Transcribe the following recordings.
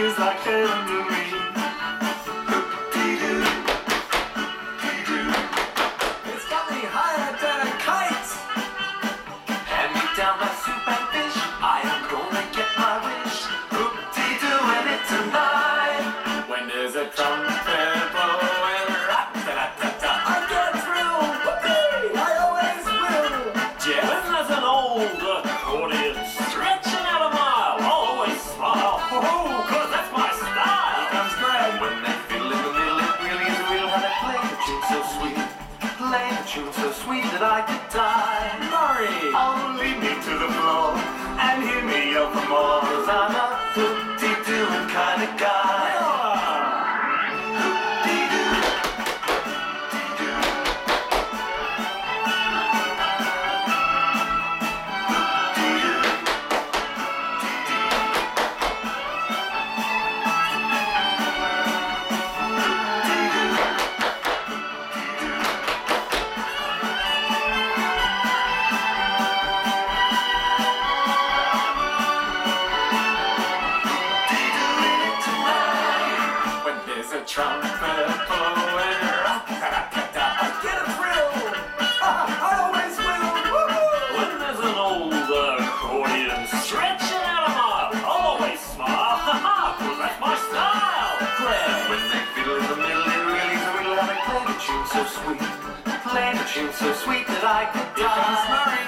is like heaven to. The so sweet that I could die. Trumpet blowing, ra-ta-ta-ta-ta, I get a thrill. I always will. Woo-hoo. When there's an old accordion stretching out a mile, I'll always smile. Ha ha, that's my style. Greg. When they fiddle in the middle, it really is a riddle how they play the tune so sweet. Play the tune so sweet that I could die. Murray.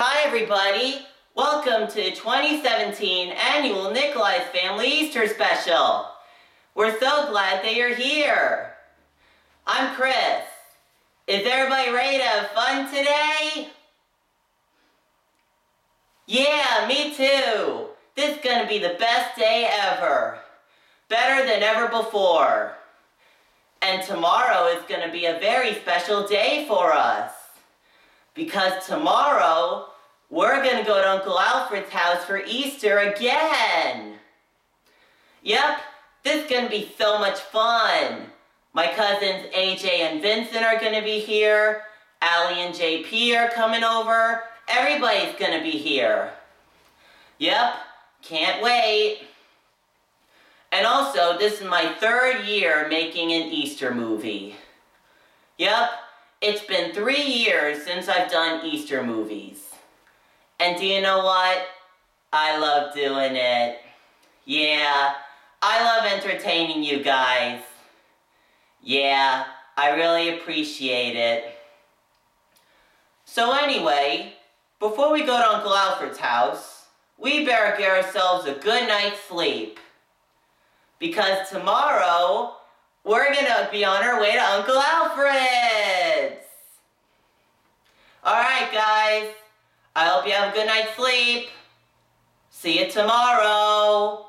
Hi, everybody. Welcome to 2017 annual Nicolaides Family Easter Special. We're so glad that you're here. I'm Chris. Is everybody ready to have fun today? Yeah, me too. This is gonna be the best day ever. Better than ever before. And tomorrow is gonna be a very special day for us. Because tomorrow, we're gonna go to Uncle Alfred's house for Easter again. Yep, this is gonna be so much fun. My cousins AJ and Vincent are gonna be here. Allie and JP are coming over. Everybody's gonna be here. Yep, can't wait. And also, this is my third year making an Easter movie. Yep, it's been three years since I've done Easter movies. And do you know what? I love doing it. Yeah, I love entertaining you guys. Yeah, I really appreciate it. So anyway, before we go to Uncle Alfred's house, we better get ourselves a good night's sleep. Because tomorrow, we're gonna be on our way to Uncle Alfred's. Alright, guys. I hope you have a good night's sleep. See you tomorrow.